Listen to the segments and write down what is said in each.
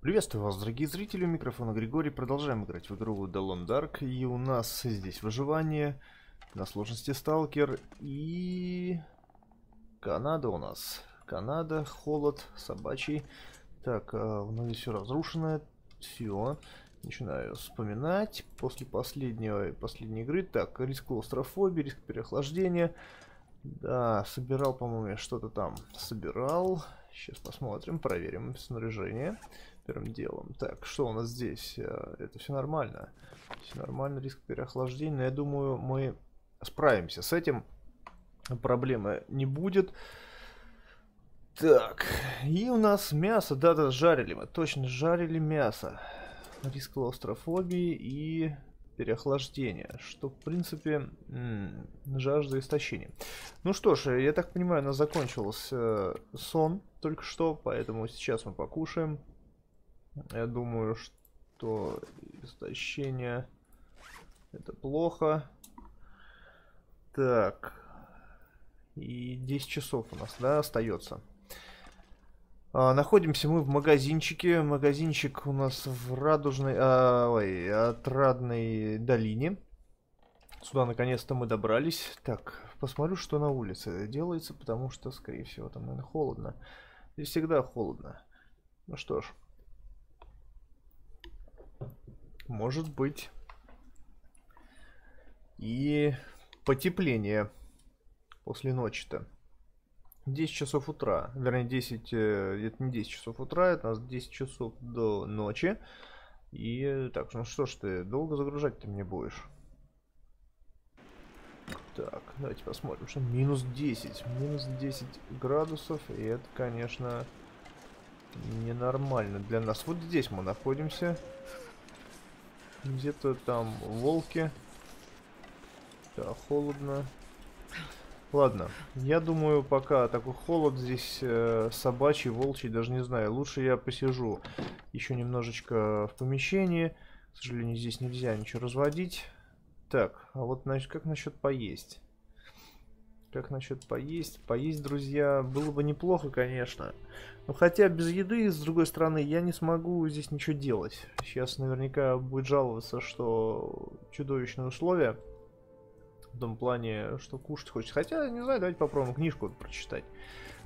Приветствую вас, дорогие зрители, у микрофона Григорий. Продолжаем играть в игру Dawn Dark. И у нас здесь выживание на сложности Сталкер и... Канада у нас. Канада, холод, собачий. Так, а, вновь все разрушено. Все. Начинаю вспоминать. После последнего, последней игры. Так, риск клаустрофобии, риск переохлаждения. Да, собирал, по-моему, что-то там. Собирал. Сейчас посмотрим, проверим снаряжение первым делом. Так, что у нас здесь? Э, это все нормально. Все нормально, риск переохлаждения. Я думаю, мы справимся с этим. Проблемы не будет. Так, и у нас мясо. Да-да, жарили мы. Точно, жарили мясо. Риск клаустрофобии и переохлаждения, что в принципе жажда истощения. Ну что ж, я так понимаю, у нас закончился сон только что, поэтому сейчас мы покушаем. Я думаю, что истощение это плохо. Так. И 10 часов у нас, да, остается. А, находимся мы в магазинчике. Магазинчик у нас в радужной, а, ой, отрадной долине. Сюда наконец-то мы добрались. Так, посмотрю, что на улице делается, потому что, скорее всего, там, наверное, холодно. Здесь всегда холодно. Ну что ж. Может быть. И потепление после ночи-то. 10 часов утра, вернее 10, э, это не 10 часов утра, это у нас 10 часов до ночи. И так, ну что ж ты, долго загружать ты мне будешь? Так, давайте посмотрим, что минус 10, минус 10 градусов, и это, конечно, ненормально для нас. Вот здесь мы находимся. Где-то там волки. Да, холодно. Ладно, я думаю, пока такой холод здесь э, собачий, волчий, даже не знаю. Лучше я посижу еще немножечко в помещении. К сожалению, здесь нельзя ничего разводить. Так, а вот значит, как насчет поесть? Как насчет поесть? Поесть, друзья, было бы неплохо, конечно. Но хотя без еды, с другой стороны, я не смогу здесь ничего делать. Сейчас наверняка будет жаловаться, что чудовищные условия. В том плане, что кушать хочется. Хотя, не знаю, давайте попробуем книжку прочитать.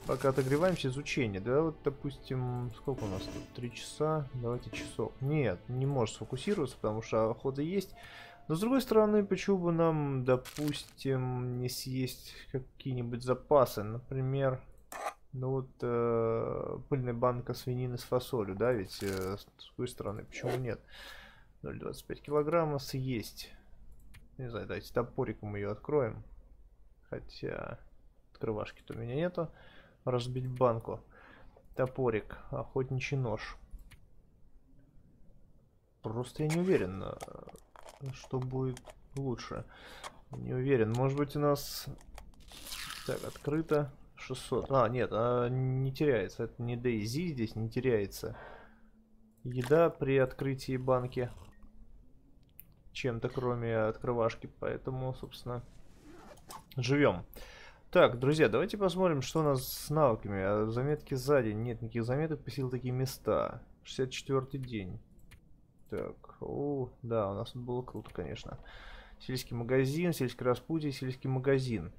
Пока отогреваемся, изучение. Да, вот, допустим, сколько у нас тут? Три часа? Давайте часов. Нет, не может сфокусироваться, потому что охота есть. Но с другой стороны, почему бы нам, допустим, не съесть какие-нибудь запасы? Например, ну вот э, пыльная банка свинины с фасолью, да, ведь э, с другой стороны, почему нет? 0,25 килограмма съесть. Не знаю, давайте топориком ее откроем. Хотя открывашки-то у меня нету. Разбить банку. Топорик, охотничий нож. Просто я не уверен, э, что будет лучше. Не уверен. Может быть у нас... Так, открыто. 600. А, нет, а, не теряется. Это не DayZ здесь не теряется. Еда при открытии банки. Чем-то кроме открывашки. Поэтому, собственно, живем. Так, друзья, давайте посмотрим, что у нас с навыками. А заметки сзади. Нет никаких заметок, посетил такие места. 64 день. Так, о, да, у нас тут было круто, конечно. Сельский магазин, сельский распутье, сельский магазин.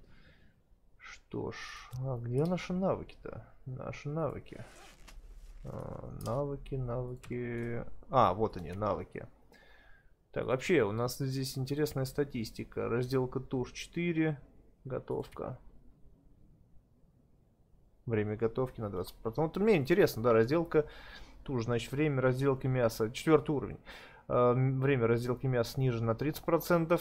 Что ж, а где наши навыки-то? Наши навыки. А, навыки, навыки... А, вот они, навыки. Так, вообще, у нас здесь интересная статистика. Разделка туш 4, готовка. Время готовки на 20%. Вот мне интересно, да, разделка туш, значит, время разделки мяса, четвертый уровень. Э, время разделки мяса снижено на 30%.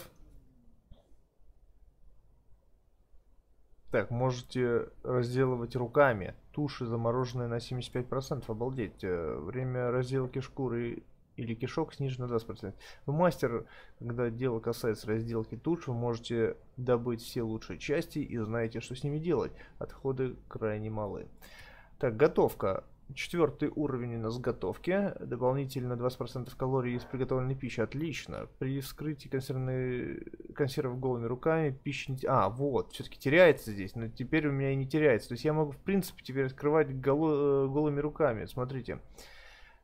Так, можете разделывать руками. Туши замороженные на 75%. Обалдеть. Э, время разделки шкуры или кишок снижено на 20%. Вы мастер, когда дело касается разделки туш, вы можете добыть все лучшие части и знаете, что с ними делать. Отходы крайне малы. Так, готовка. Четвертый уровень у нас готовки. Дополнительно 20% калорий из приготовленной пищи. Отлично. При вскрытии консервной... консервов голыми руками пища не... А, вот. Все-таки теряется здесь. Но теперь у меня и не теряется. То есть я могу, в принципе, теперь открывать голо... голыми руками. Смотрите.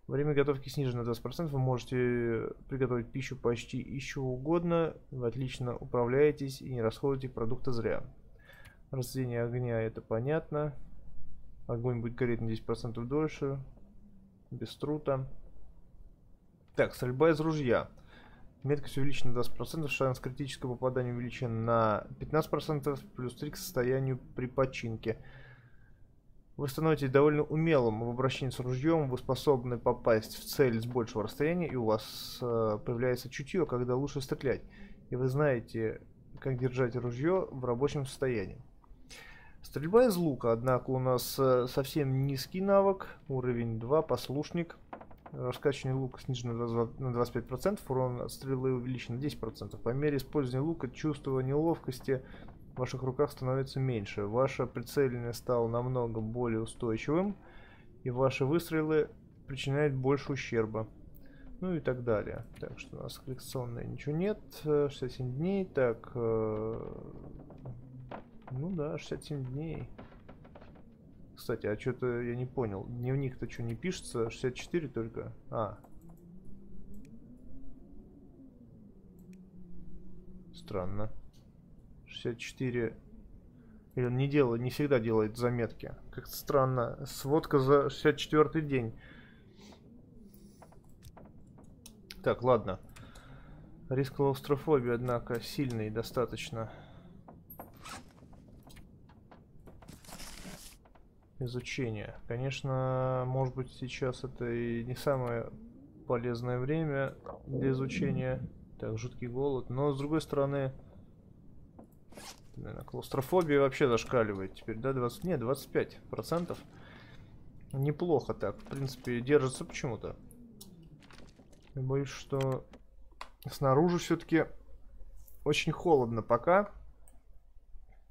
Время готовки снижено на 20%. Вы можете приготовить пищу почти чего угодно. Вы отлично управляетесь и не расходуете продукты зря. Разведение огня это понятно. Огонь будет гореть на 10% дольше. Без трута. Так, стрельба из ружья. Меткость увеличена на 20%, шанс критического попадания увеличен на 15%, плюс 3 к состоянию при починке. Вы становитесь довольно умелым в обращении с ружьем, вы способны попасть в цель с большего расстояния, и у вас э, появляется чутье, когда лучше стрелять. И вы знаете, как держать ружье в рабочем состоянии. Стрельба из лука, однако, у нас э, совсем низкий навык, уровень 2, послушник. Раскачивание лука снижено на 25%, урон от стрелы увеличен на 10%. По мере использования лука чувство неловкости в ваших руках становится меньше. Ваше прицеливание стало намного более устойчивым, и ваши выстрелы причиняют больше ущерба. Ну и так далее. Так что у нас коллекционное ничего нет. 67 дней. Так, э, ну да, 67 дней. Кстати, а что-то я не понял. Дневник-то что, не пишется? 64 только? А. Странно. 64... Или он не делает, не всегда делает заметки. Как-то странно. Сводка за 64 день. Так, ладно. Риск клаустрофобии, однако, сильный достаточно. Изучения. Конечно, может быть сейчас это и не самое полезное время для изучения. Так, жуткий голод. Но с другой стороны, наверное, клаустрофобия вообще зашкаливает теперь, да? 20, нет, 25 процентов. Неплохо так. В принципе, держится почему-то. Боюсь, что снаружи все-таки очень холодно пока.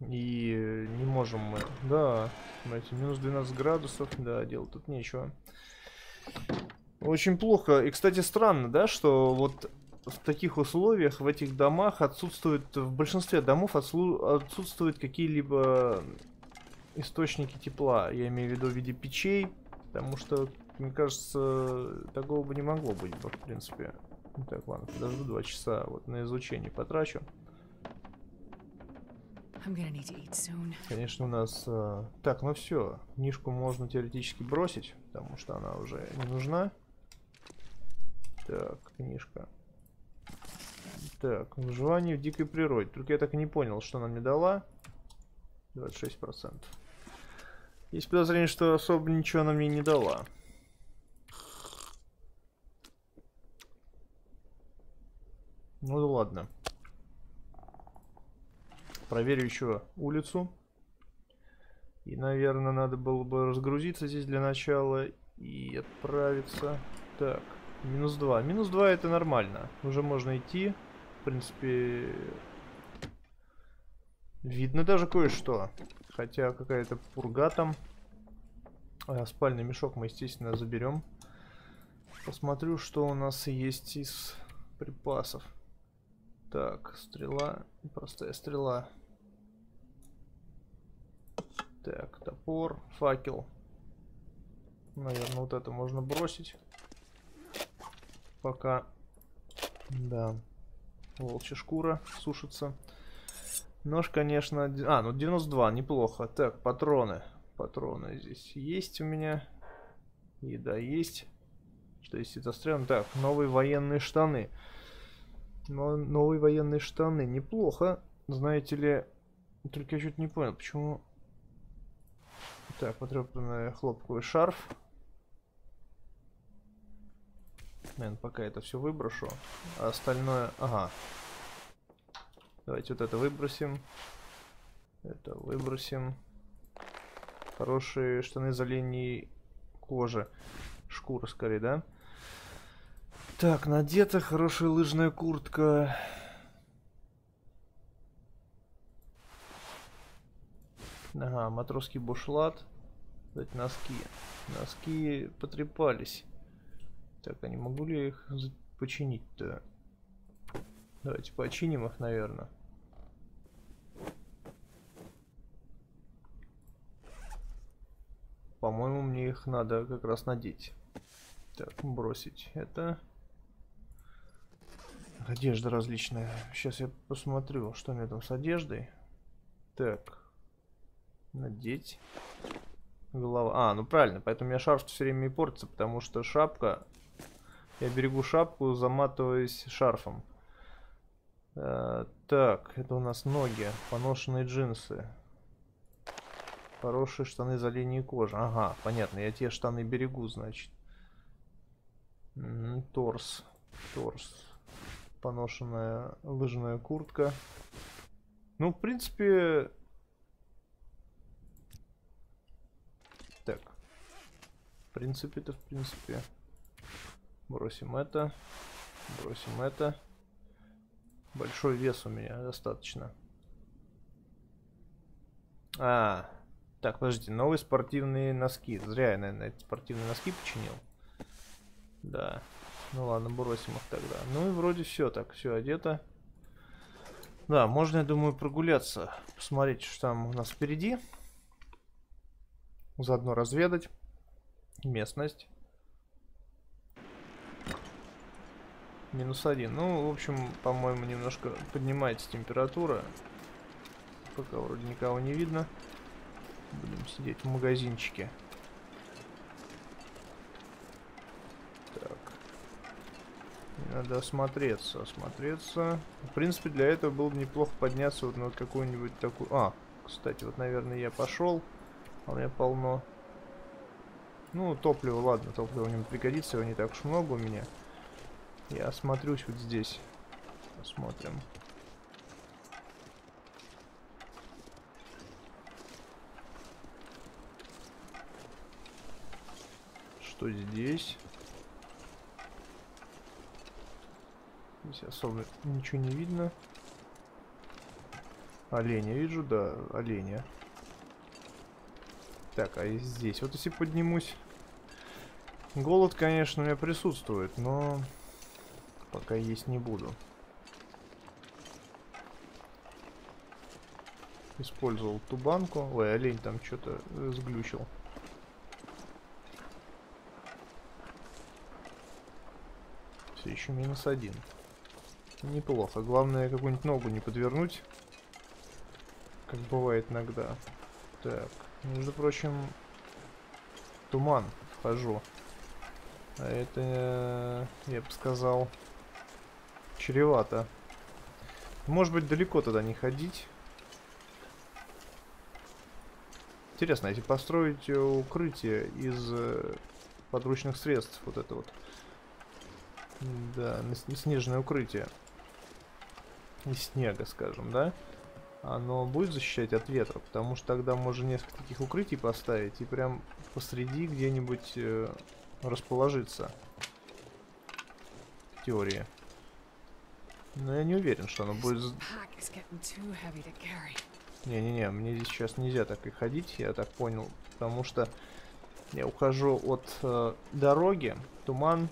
И не можем мы... Да, смотрите, минус 12 градусов. Да, делать тут нечего. Очень плохо. И, кстати, странно, да, что вот в таких условиях, в этих домах отсутствует... В большинстве домов отсутствуют какие-либо источники тепла. Я имею в виду в виде печей. Потому что, мне кажется, такого бы не могло быть бы, в принципе. Так, ладно, подожду два часа вот на изучение потрачу. Конечно, у нас... Э, так, ну все. Книжку можно теоретически бросить, потому что она уже не нужна. Так, книжка. Так, выживание в дикой природе. Только я так и не понял, что она мне дала. 26%. Есть подозрение, что особо ничего она мне не дала. Ну да ладно. Проверю еще улицу. И, наверное, надо было бы разгрузиться здесь для начала и отправиться. Так, минус 2. Минус 2 это нормально. Уже можно идти. В принципе, видно даже кое-что. Хотя какая-то пурга там. А, спальный мешок мы, естественно, заберем. Посмотрю, что у нас есть из припасов. Так, стрела. Простая стрела. Так, топор, факел. Наверное, вот это можно бросить. Пока. Да. Волчья шкура сушится. Нож, конечно... А, ну 92, неплохо. Так, патроны. Патроны здесь есть у меня. Еда есть. Что есть это стрелом? Так, новые военные штаны. Но, новые военные штаны. Неплохо. Знаете ли... Только я что-то не понял, почему так, потрепанный хлопковый шарф. Наверное, пока это все выброшу. А остальное... Ага. Давайте вот это выбросим. Это выбросим. Хорошие штаны из оленей кожи. Шкура скорее, да? Так, надета хорошая лыжная куртка. Ага, матросский бушлат. Кстати, носки. Носки потрепались. Так, а не могу ли я их починить-то? Давайте починим их, наверное. По-моему, мне их надо как раз надеть. Так, бросить это. Одежда различная. Сейчас я посмотрю, что у меня там с одеждой. Так. Надеть. Голова. А, ну правильно, поэтому меня шарф все время и портится, потому что шапка... Я берегу шапку, заматываясь шарфом. А, так, это у нас ноги, поношенные джинсы. Хорошие штаны из оленей кожи. Ага, понятно, я те штаны берегу, значит. Торс. Торс. Поношенная лыжная куртка. Ну, в принципе... Так. В принципе-то, в принципе. Бросим это. Бросим это. Большой вес у меня достаточно. А, так, подождите, новые спортивные носки. Зря я, наверное, эти спортивные носки починил. Да. Ну ладно, бросим их тогда. Ну и вроде все так, все одето. Да, можно, я думаю, прогуляться. Посмотреть, что там у нас впереди. Заодно разведать местность. Минус один. Ну, в общем, по-моему, немножко поднимается температура. Пока вроде никого не видно. Будем сидеть в магазинчике. Так. Надо осмотреться, осмотреться. В принципе, для этого было бы неплохо подняться вот на какую-нибудь такую... А, кстати, вот, наверное, я пошел. А у меня полно... Ну, топливо, ладно, топливо не пригодится, его не так уж много у меня. Я осмотрюсь вот здесь. Посмотрим. Что здесь? Здесь особо ничего не видно. Оленя вижу, да, оленя. Так, а здесь? Вот если поднимусь... Голод, конечно, у меня присутствует, но пока есть не буду. Использовал ту банку. Ой, олень там что-то сглючил. Все еще минус один. Неплохо. Главное, какую-нибудь ногу не подвернуть. Как бывает иногда. Так. Между прочим, туман вхожу. А это, я бы сказал, чревато. Может быть, далеко туда не ходить. Интересно, если построить укрытие из э, подручных средств, вот это вот. Да, снежное укрытие. Из снега, скажем, да? Оно будет защищать от ветра, потому что тогда можно несколько таких укрытий поставить и прям посреди где-нибудь э, расположиться. В теории. Но я не уверен, что оно будет... Не-не-не, мне здесь сейчас нельзя так и ходить, я так понял. Потому что я ухожу от э, дороги, туман...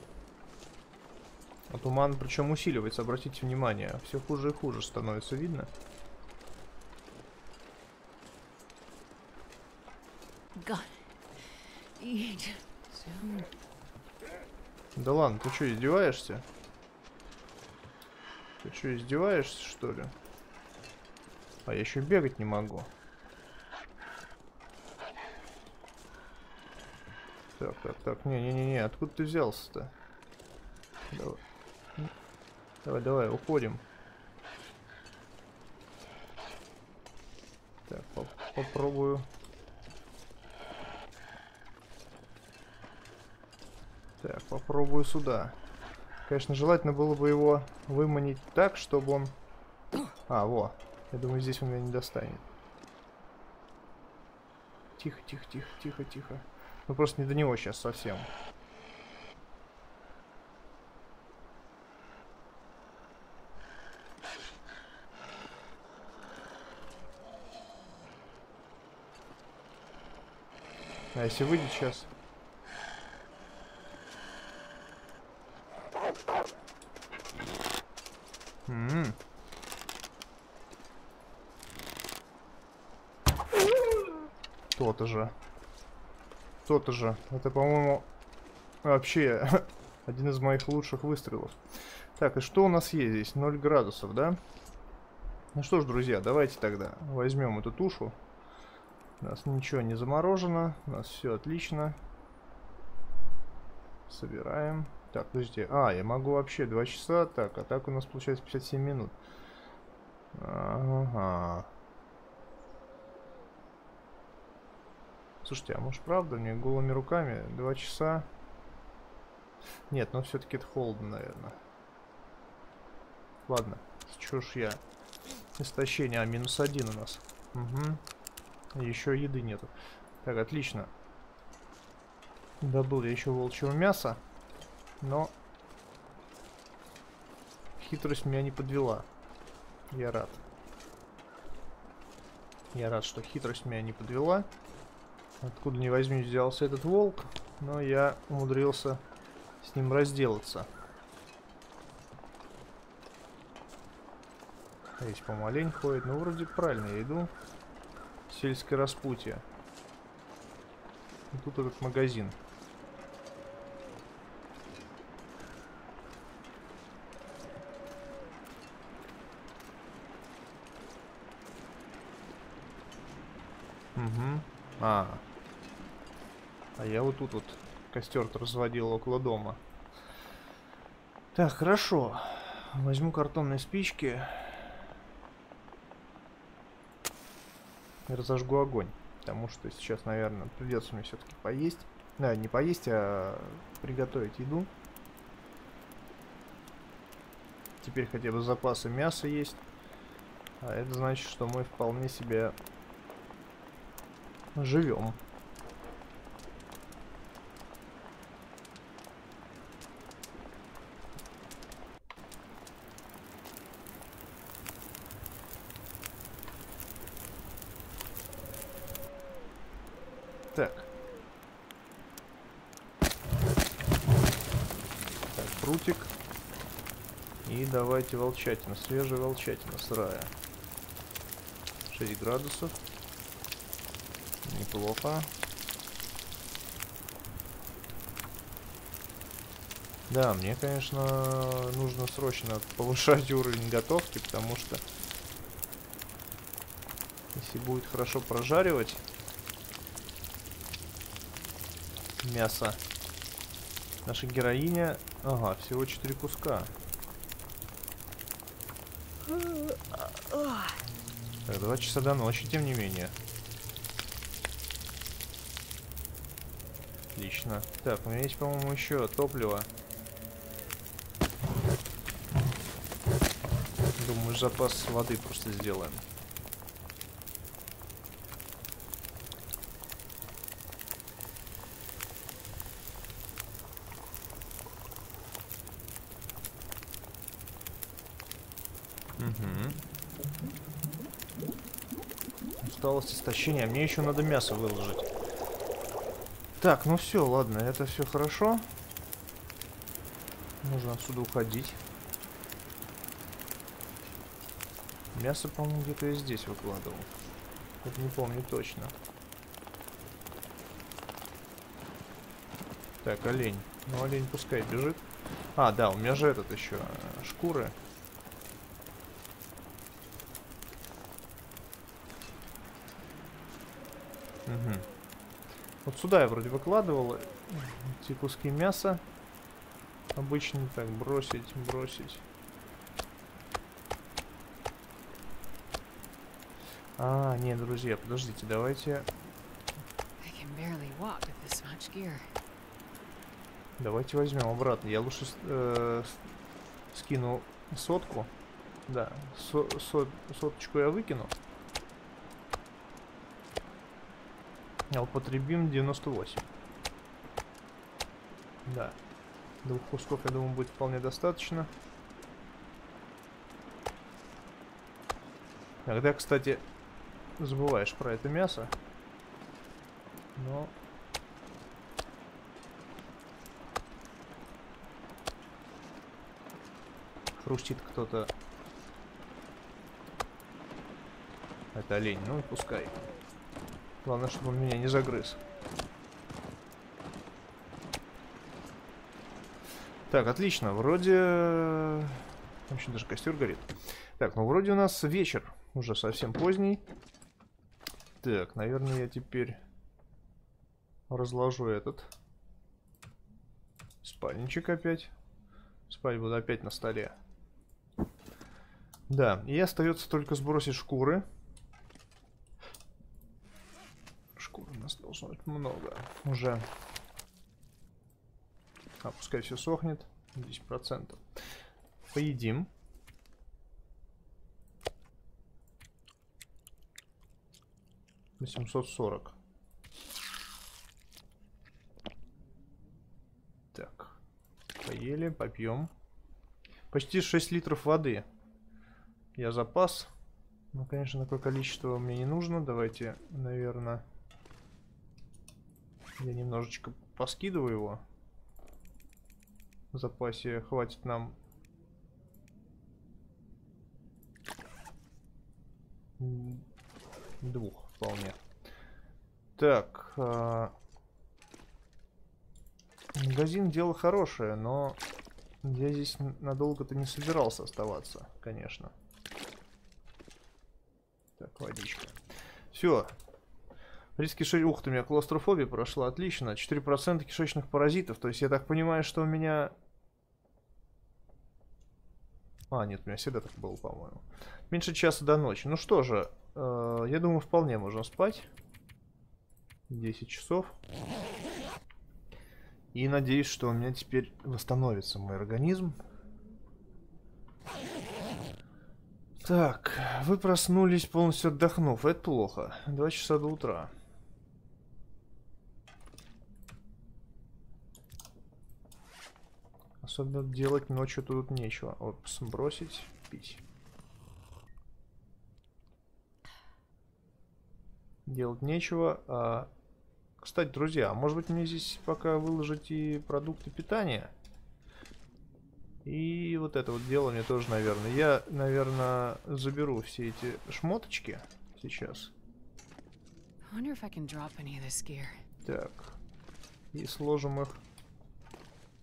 А туман причем усиливается, обратите внимание. Все хуже и хуже становится видно. Да ладно, ты что, издеваешься? Ты что, издеваешься, что ли? А я еще бегать не могу. Так, так, так, не-не-не, откуда ты взялся-то? Давай. Давай, давай, уходим. Так, поп попробую. Так, попробую сюда. Конечно, желательно было бы его выманить так, чтобы он... А, во. Я думаю, здесь он меня не достанет. Тихо, тихо, тихо, тихо, тихо. Ну просто не до него сейчас совсем. А если выйдет сейчас? М То-то же. То-то же. Это, по-моему, Вообще, один из моих лучших выстрелов. Так, и что у нас есть здесь? 0 градусов, да? Ну что ж, друзья, давайте тогда возьмем эту тушу. У нас ничего не заморожено, у нас все отлично. Собираем. Так, подождите. А, я могу вообще 2 часа. Так, а так у нас получается 57 минут. Ага. Слушайте, а может правда мне голыми руками 2 часа? Нет, но все-таки это холодно, наверное. Ладно, чё ж я. Истощение, а минус один у нас. Угу. Еще еды нету. Так, отлично. Добыл я еще волчьего мяса. Но хитрость меня не подвела. Я рад. Я рад, что хитрость меня не подвела. Откуда не возьмись взялся этот волк, но я умудрился с ним разделаться. Здесь помалень ходит, ну вроде правильно я иду. Сельское распутье. И тут этот магазин. Угу. А. А я вот тут вот костер разводил около дома. Так, хорошо. Возьму картонные спички. И разожгу огонь. Потому что сейчас, наверное, придется мне все-таки поесть. Да, не поесть, а приготовить еду. Теперь хотя бы запасы мяса есть. А это значит, что мы вполне себе живем. Так. Так, прутик. И давайте волчатина. Свежая волчатина сырая. 6 градусов. Неплохо. Да, мне, конечно, нужно срочно повышать уровень готовки, потому что если будет хорошо прожаривать, мясо. Наша героиня... Ага, всего 4 куска. Так, 2 часа до ночи, тем не менее. Отлично. Так, у меня есть, по-моему, еще топливо. Думаю, запас воды просто сделаем. Осталось истощение. Мне еще надо мясо выложить. Так, ну все, ладно, это все хорошо. Можно отсюда уходить. Мясо, по-моему, где-то я здесь выкладывал. Вот не помню точно. Так, олень. Ну, олень пускай бежит. А, да, у меня же этот еще э, шкуры. Угу. Вот сюда я вроде выкладывал эти куски мяса. Обычно так, бросить, бросить. А, нет, друзья, подождите, давайте... Давайте возьмем обратно. Я лучше э, скину сотку. Да, со, со, соточку я выкину. А употребим 98. Да. Двух кусков, я думаю, будет вполне достаточно. Когда, кстати, забываешь про это мясо. Но... Хрустит кто-то. Это олень, ну и пускай. Главное, чтобы он меня не загрыз. Так, отлично. Вроде... Вообще даже костер горит. Так, ну вроде у нас вечер. Уже совсем поздний. Так, наверное, я теперь разложу этот спальничек опять. Спать буду опять на столе. Да, и остается только сбросить шкуры. Шкур у нас должно быть много уже. А, пускай все сохнет. 10%. Поедим. Восемьсот сорок. Так. Поели, попьем. Почти 6 литров воды. Я запас. Ну, конечно, такое количество мне не нужно. Давайте, наверное, я немножечко поскидываю его. В запасе хватит нам двух вполне. Так. Э магазин дело хорошее, но я здесь надолго-то не собирался оставаться, конечно. Так, водичка. Все. Риск кишечника... Ух ты, у меня клаустрофобия прошла. Отлично. 4% кишечных паразитов. То есть я так понимаю, что у меня... А, нет, у меня всегда так было, по-моему. Меньше часа до ночи. Ну что же, э, я думаю, вполне можно спать. 10 часов. И надеюсь, что у меня теперь восстановится мой организм. Так, вы проснулись полностью отдохнув. Это плохо. Два часа до утра. Особенно делать ночью тут нечего. Вот, сбросить, пить. Делать нечего. А... Кстати, друзья, может быть мне здесь пока выложить и продукты питания? И вот это вот дело мне тоже, наверное. Я, наверное, заберу все эти шмоточки сейчас. Так. И сложим их.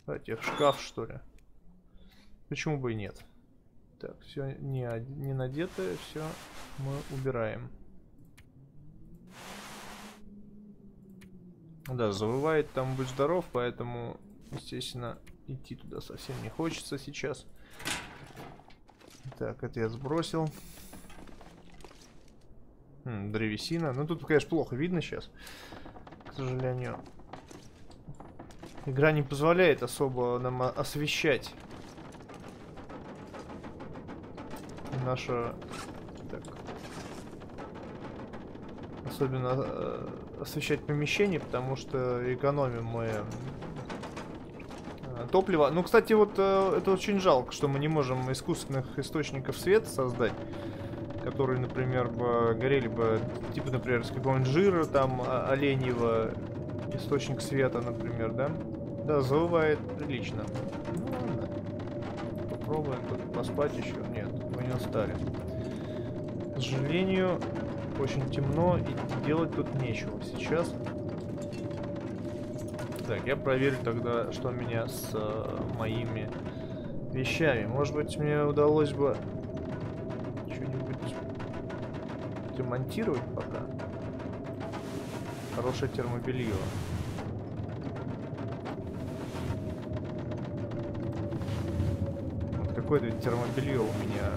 Давайте в шкаф, что ли. Почему бы и нет? Так, все не, не надетое, все мы убираем. Да, завывает там быть здоров, поэтому, естественно, идти туда совсем не хочется сейчас. Так, это я сбросил. М, древесина. Ну, тут, конечно, плохо видно сейчас. К сожалению. Игра не позволяет особо нам освещать наше... Так. Особенно э, освещать помещение, потому что экономим мы топлива. Ну, кстати, вот э, это очень жалко, что мы не можем искусственных источников света создать, которые, например, бы горели бы, типа, например, с какого-нибудь жира, там, оленьего, источник света, например, да? Да, завывает прилично. Ну. Попробуем тут поспать еще. Нет, мы не устали. К сожалению, очень темно и делать тут нечего сейчас. Так, я проверю тогда, что у меня с э, моими вещами. Может быть, мне удалось бы что-нибудь демонтировать пока. Хорошее термобелье. Какое-то термобелье у меня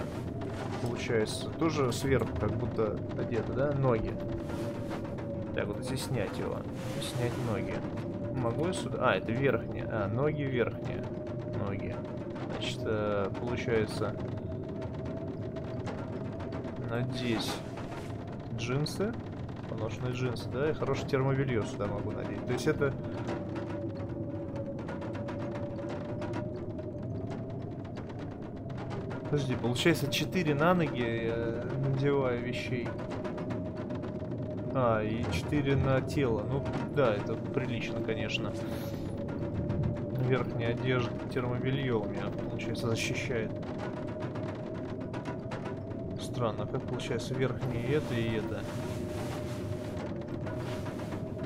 получается. Тоже сверху как будто одето, да? Ноги. Так, вот здесь снять его. Снять ноги. Могу я сюда? А, это верхние. А, ноги верхние. Ноги. Значит, э, получается... Надеть джинсы. Поношенные джинсы, да? И хорошее термобелье сюда могу надеть. То есть это... Подожди, получается 4 на ноги я надеваю вещей. А, и 4 на тело. Ну, да, это прилично, конечно. Верхняя одежда, термобелье у меня, получается, защищает. Странно, как получается верхнее это и это?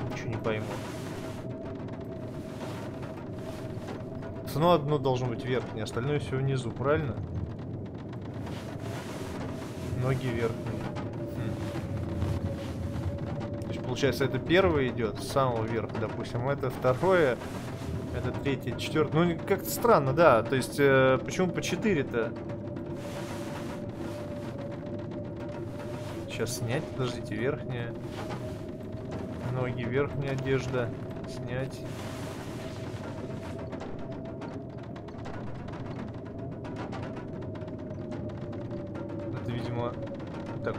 Ничего не пойму. ну одно должно быть верхнее, остальное все внизу, правильно? Ноги верхние. Хм. То есть, получается, это первое идет с самого верха, допустим, это второе, это третье, четвертое. Ну, как-то странно, да. То есть, э, почему по 4-то? Сейчас снять, подождите, верхняя. Ноги, верхняя одежда. Снять.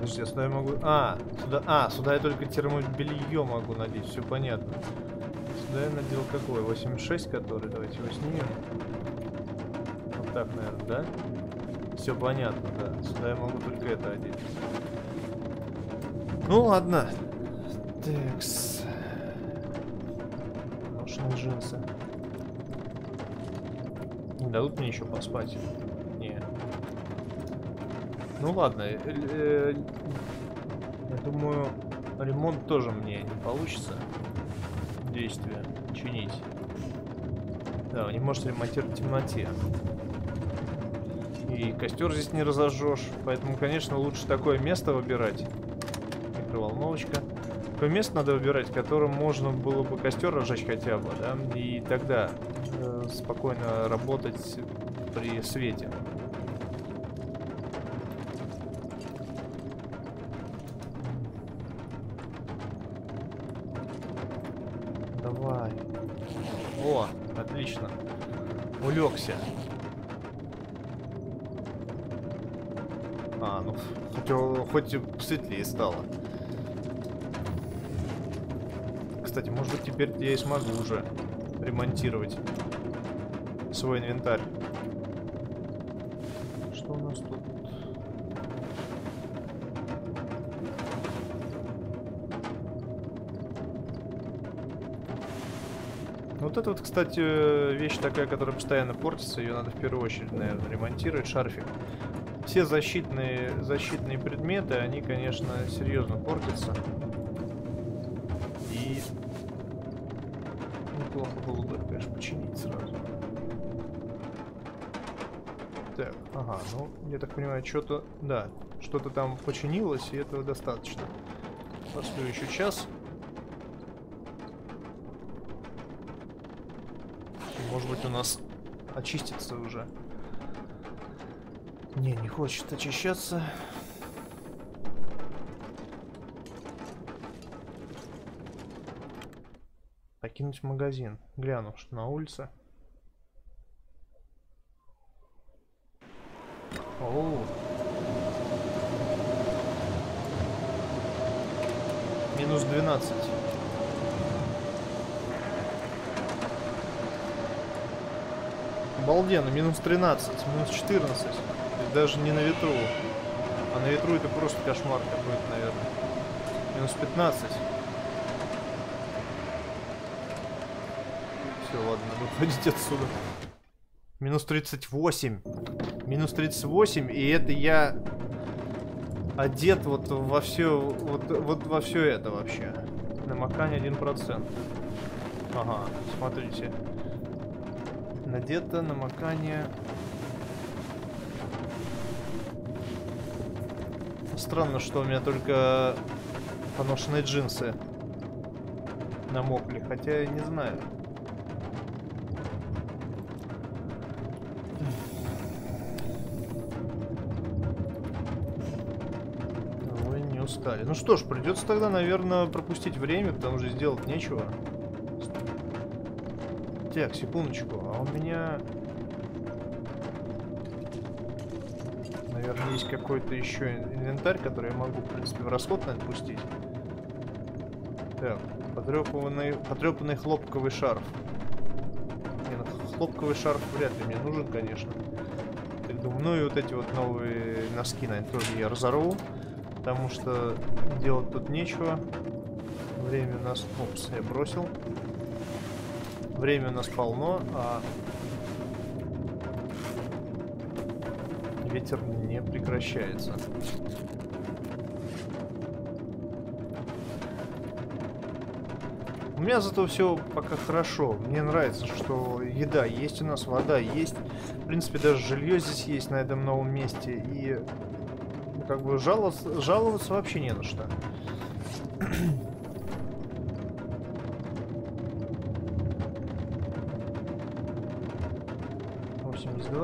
Подожди, а сюда я могу... А, сюда... А, сюда я только термобелье могу надеть, все понятно. Да, я надел какой? 86 который? Давайте его снимем. Вот так, наверное, да? Все понятно, да. Сюда я могу только это одеть. Ну ладно. Текс. Ношеные джинсы. Не дадут мне еще поспать? Ну ладно. Э -э я думаю, ремонт тоже мне не получится действия чинить. Да, не может ремонтировать в темноте. И костер здесь не разожжешь. Поэтому, конечно, лучше такое место выбирать. Микроволновочка. Такое место надо выбирать, в котором можно было бы костер разжечь хотя бы, да? И тогда э, спокойно работать при свете. Улегся. А, ну, хоть, хоть светлее стало. Кстати, может быть теперь я и смогу уже ремонтировать свой инвентарь. Вот это вот, кстати, вещь такая, которая постоянно портится. Ее надо в первую очередь, наверное, ремонтировать. Шарфик. Все защитные, защитные предметы, они, конечно, серьезно портятся. И неплохо было бы, конечно, починить сразу. Так, ага, ну, я так понимаю, что-то, да, что-то там починилось, и этого достаточно. Посплю еще час. У нас очистится уже. Не, не хочет очищаться. Покинуть магазин. Гляну, что на улице. О, Минус 12. Обалденно, минус 13, минус 14. И даже не на ветру. А на ветру это просто кошмар какой-то, наверное. Минус 15. Все, ладно, надо отсюда. Минус 38. Минус 38, и это я одет вот во все, вот, вот во все это вообще. Намокание 1%. Ага, смотрите надето, намокание. Странно, что у меня только поношенные джинсы намокли, хотя я не знаю. Вы не устали. Ну что ж, придется тогда, наверное, пропустить время, потому что сделать нечего. Так, секундочку. А у меня... Наверное, есть какой-то еще инвентарь, который я могу, в принципе, в расход, наверное, пустить. Так, потрепанный, потрепанный хлопковый шарф. Не, ну, хлопковый шарф вряд ли мне нужен, конечно. Так думаю, ну и вот эти вот новые носки, наверное, тоже я разорву. Потому что делать тут нечего. Время у нас... Опс, я бросил. Время у нас полно, а ветер не прекращается. меня зато все пока хорошо. Мне нравится, что еда есть у нас, вода есть. В принципе, даже жилье здесь есть на этом новом месте. И как бы жаловаться, жаловаться вообще не на что.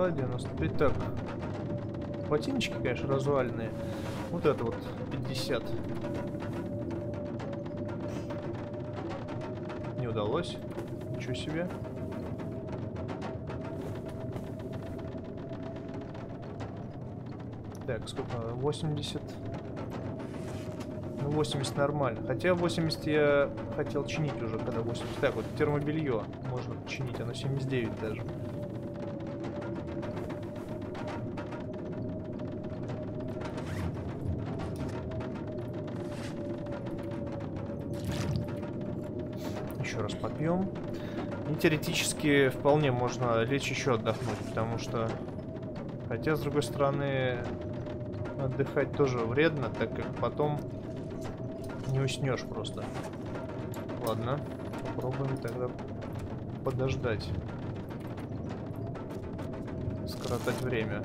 82, 95. Так. Ботиночки, конечно, развальные. Вот это вот 50. Не удалось. Ничего себе. Так, сколько? 80. Ну, 80 нормально. Хотя 80 я хотел чинить уже, когда 80. Так, вот термобелье можно чинить, оно 79 даже. Теоретически вполне можно лечь еще отдохнуть, потому что... Хотя, с другой стороны, отдыхать тоже вредно, так как потом не уснешь просто. Ладно, попробуем тогда подождать. Скоротать время.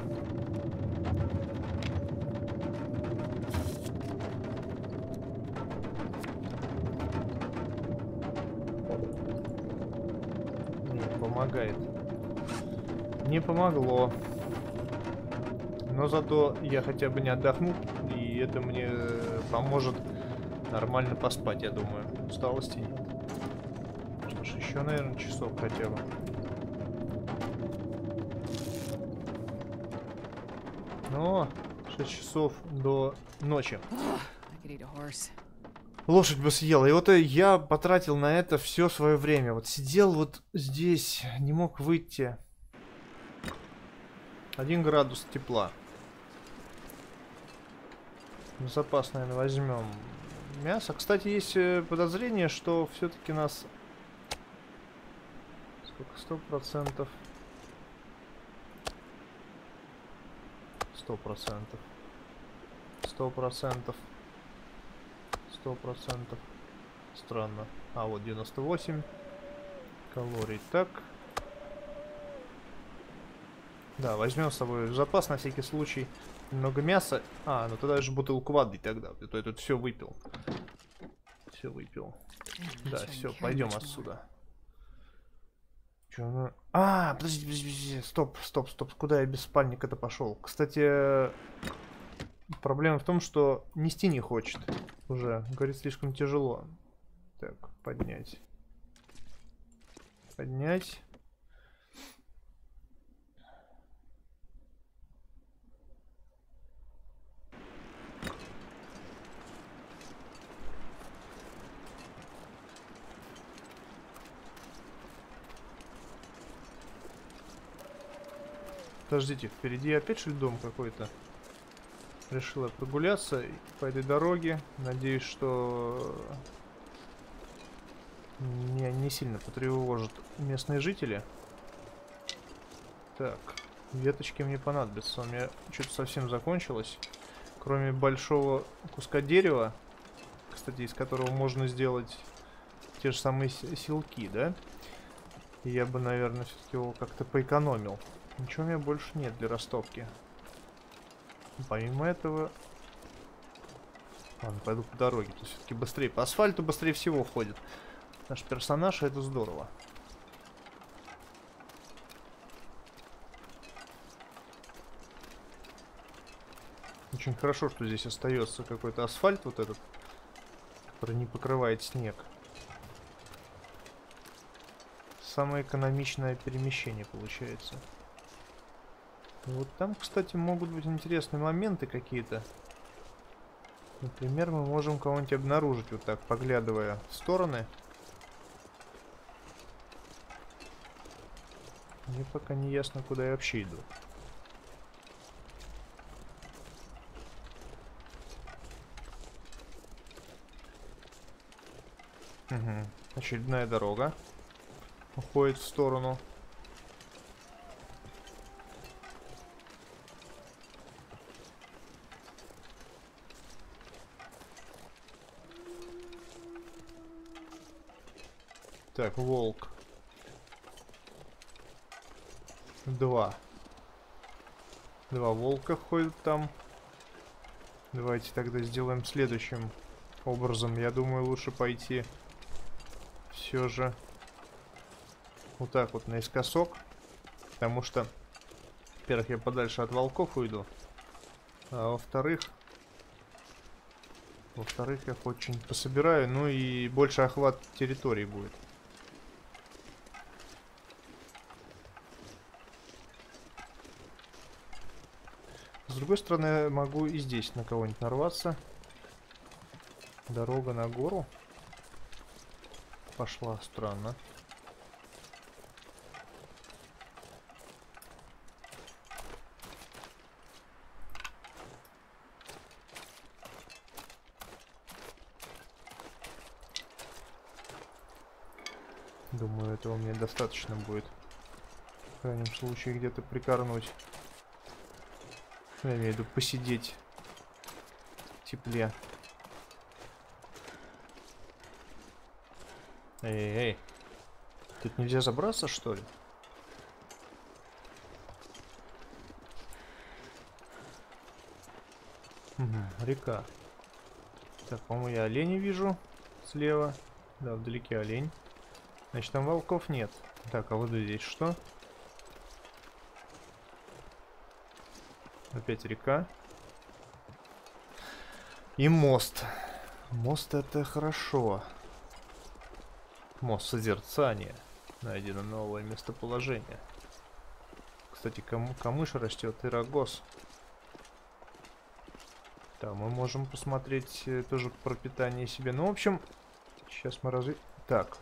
Не помогло. Но зато я хотя бы не отдохну, и это мне поможет нормально поспать, я думаю. Усталости нет. Что ж, еще, наверное, часов хотя бы. Но 6 часов до ночи. Лошадь бы съела. И вот э, я потратил на это все свое время. Вот сидел вот здесь, не мог выйти. Один градус тепла. Запас, наверное, возьмем. Мясо. Кстати, есть э, подозрение, что все-таки нас... Сколько? Сто процентов. Сто процентов. Сто процентов сто процентов. Странно. А, вот 98 калорий. Так. Да, возьмем с собой запас на всякий случай. Много мяса. А, ну тогда же бутылку воды тогда. А то я тут все выпил. Все выпил. Да, все, пойдем отсюда. Че, ну... А, подожди, подожди, подожди, стоп, стоп, стоп. Куда я без спальника-то пошел? Кстати, проблема в том, что нести не хочет уже. Говорит, слишком тяжело. Так, поднять. Поднять. Подождите, впереди опять что дом какой-то решила прогуляться по этой дороге. Надеюсь, что меня не сильно потревожат местные жители. Так, веточки мне понадобятся. У меня что-то совсем закончилось. Кроме большого куска дерева, кстати, из которого можно сделать те же самые силки, да? Я бы, наверное, все-таки его как-то поэкономил. Ничего у меня больше нет для растопки. Помимо этого... Ладно, пойду по дороге. То все-таки быстрее. По асфальту быстрее всего ходит. Наш персонаж, это здорово. Очень хорошо, что здесь остается какой-то асфальт вот этот, который не покрывает снег. Самое экономичное перемещение получается. Вот там, кстати, могут быть интересные моменты какие-то. Например, мы можем кого-нибудь обнаружить вот так, поглядывая в стороны. Мне пока не ясно, куда я вообще иду. Угу. Очередная дорога уходит в сторону. Так, волк. Два. Два волка ходят там. Давайте тогда сделаем следующим образом. Я думаю, лучше пойти все же вот так вот наискосок. Потому что, во-первых, я подальше от волков уйду. А во-вторых, во-вторых, я их очень пособираю. Ну и больше охват территории будет. Другой стороны, могу и здесь на кого-нибудь нарваться. Дорога на гору. Пошла странно. Думаю, этого мне достаточно будет. В крайнем случае где-то прикорнуть. Я имею в виду посидеть в тепле. Эй, эй. Тут нельзя забраться, что ли? Угу, река. Так, по-моему, я оленя вижу слева. Да, вдалеке олень. Значит, там волков нет. Так, а вот здесь что? Опять река. И мост. Мост это хорошо. Мост созерцания. Найдено новое местоположение. Кстати, кам камыш растет и рогоз. Да, мы можем посмотреть э, тоже пропитание себе. Ну, в общем, сейчас мы разве... Так.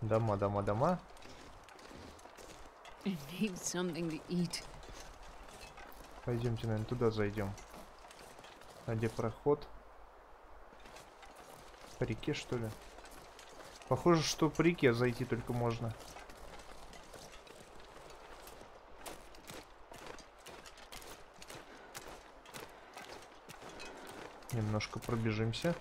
Дома, дома, дома. Пойдемте, наверное, туда зайдем. А где проход? По реке, что ли? Похоже, что по реке зайти только можно. Немножко пробежимся.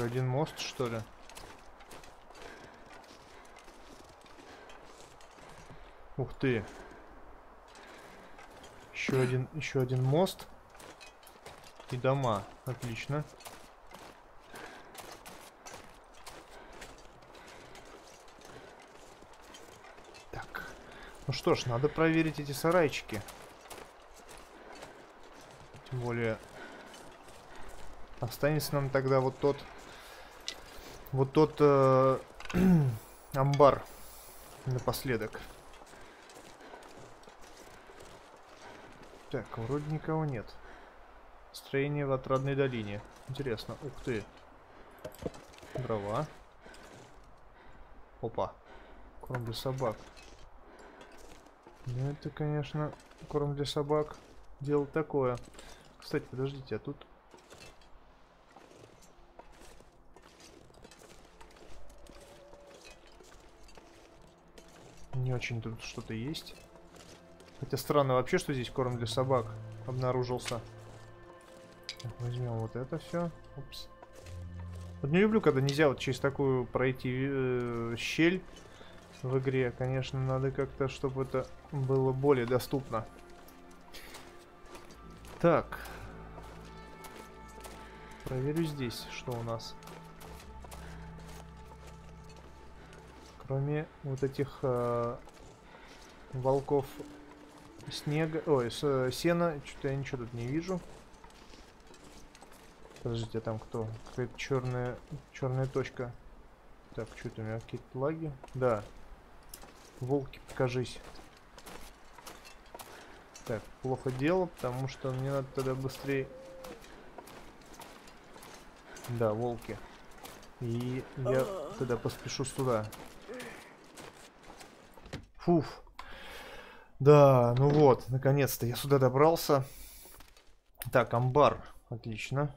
Еще один мост, что ли? Ух ты. Еще один, еще один мост. И дома. Отлично. Так. Ну что ж, надо проверить эти сарайчики. Тем более... Останется нам тогда вот тот... Вот тот... Э, амбар. Напоследок. Так, вроде никого нет. Строение в отрадной долине. Интересно. Ух ты. Дрова. Опа. Корм для собак. Ну это, конечно, корм для собак. Дело такое. Кстати, подождите, а тут... Не очень тут что-то есть. Хотя странно вообще, что здесь корм для собак обнаружился. Так, возьмем вот это все. Упс. Вот не люблю, когда нельзя вот через такую пройти э, щель в игре. Конечно, надо как-то, чтобы это было более доступно. Так. Проверю здесь, что у нас. Кроме вот этих э, волков снега, ой, с, э, сена, что-то я ничего тут не вижу. Подождите, а там кто? Какая-то черная, черная точка. Так, что-то у меня какие-то лаги. Да. Волки, покажись. Так, плохо дело, потому что мне надо тогда быстрее... Да, волки. И я тогда поспешу сюда. Фуф. Да, ну вот, наконец-то я сюда добрался. Так, амбар. Отлично.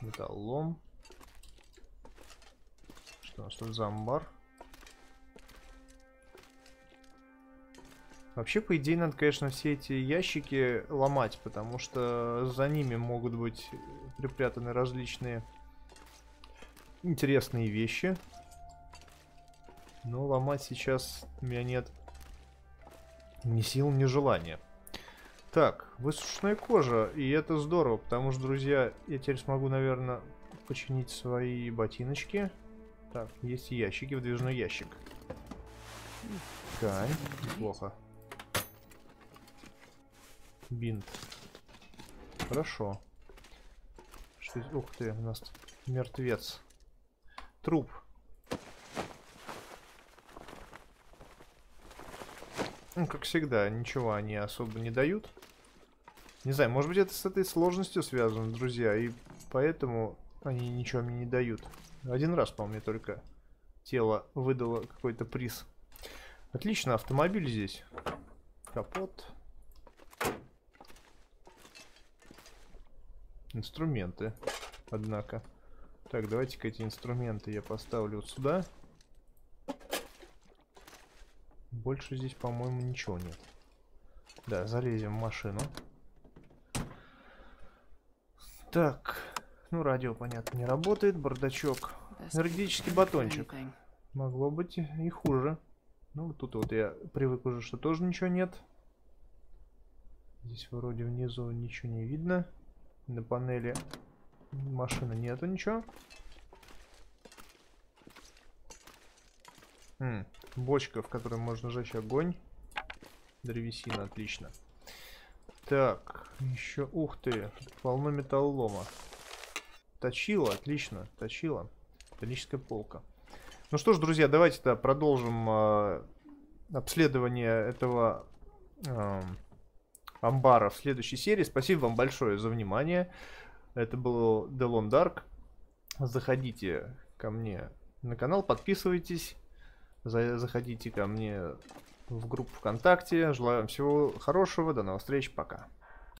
Металлом. Что у нас тут за амбар? Вообще, по идее, надо, конечно, все эти ящики ломать, потому что за ними могут быть припрятаны различные интересные вещи. Но ломать сейчас у меня нет ни сил, ни желания. Так, высушенная кожа, и это здорово, потому что, друзья, я теперь смогу, наверное, починить свои ботиночки. Так, есть ящики, выдвижной ящик. Ткань, неплохо. Бинт. Хорошо. Что Ух ты, у нас мертвец. Труп. Ну, как всегда, ничего они особо не дают. Не знаю, может быть это с этой сложностью связано, друзья, и поэтому они ничего мне не дают. Один раз, по-моему, только тело выдало какой-то приз. Отлично, автомобиль здесь. Капот. Инструменты, однако. Так, давайте-ка эти инструменты я поставлю вот сюда. Больше здесь, по-моему, ничего нет. Да, залезем в машину. Так, ну радио, понятно, не работает. Бардачок. Энергетический батончик. Могло быть и хуже. Ну, тут вот я привык уже, что тоже ничего нет. Здесь вроде внизу ничего не видно. На панели машины нету ничего. М, бочка, в которой можно сжечь огонь. Древесина, отлично. Так, еще, ух ты, полно металлолома. Точила, отлично, точила. Металлическая полка. Ну что ж, друзья, давайте-то продолжим э, обследование этого э, амбара в следующей серии. Спасибо вам большое за внимание. Это был Делон Дарк. Заходите ко мне на канал, подписывайтесь. Заходите ко мне в группу ВКонтакте. Желаю вам всего хорошего. До новых встреч. Пока.